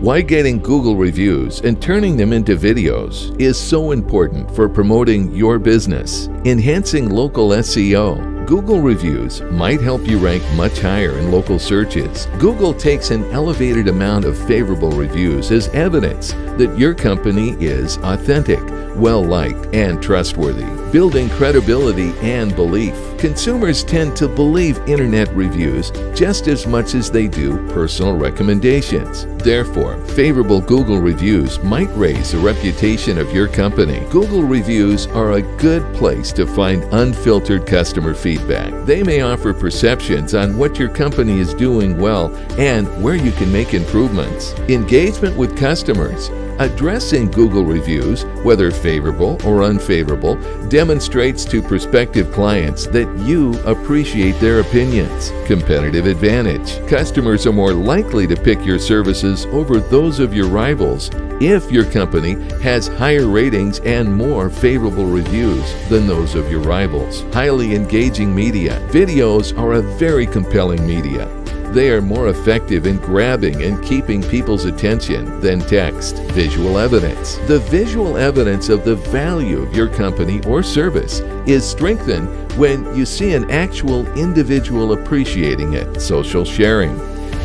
Why getting Google reviews and turning them into videos is so important for promoting your business, enhancing local SEO, Google reviews might help you rank much higher in local searches. Google takes an elevated amount of favorable reviews as evidence that your company is authentic, well liked, and trustworthy, building credibility and belief. Consumers tend to believe internet reviews just as much as they do personal recommendations. Therefore, favorable Google reviews might raise the reputation of your company. Google reviews are a good place to find unfiltered customer feedback. They may offer perceptions on what your company is doing well and where you can make improvements. Engagement with customers Addressing Google reviews, whether favorable or unfavorable, demonstrates to prospective clients that you appreciate their opinions. Competitive advantage. Customers are more likely to pick your services over those of your rivals if your company has higher ratings and more favorable reviews than those of your rivals. Highly engaging media. Videos are a very compelling media. They are more effective in grabbing and keeping people's attention than text. Visual evidence. The visual evidence of the value of your company or service is strengthened when you see an actual individual appreciating it. Social sharing.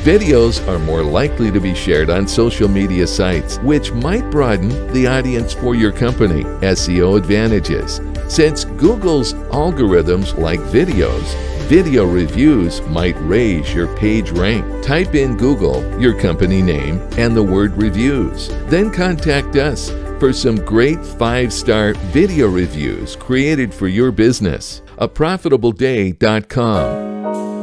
Videos are more likely to be shared on social media sites, which might broaden the audience for your company. SEO advantages. Since Google's algorithms like videos, Video reviews might raise your page rank. Type in Google your company name and the word reviews. Then contact us for some great five star video reviews created for your business. A profitableday.com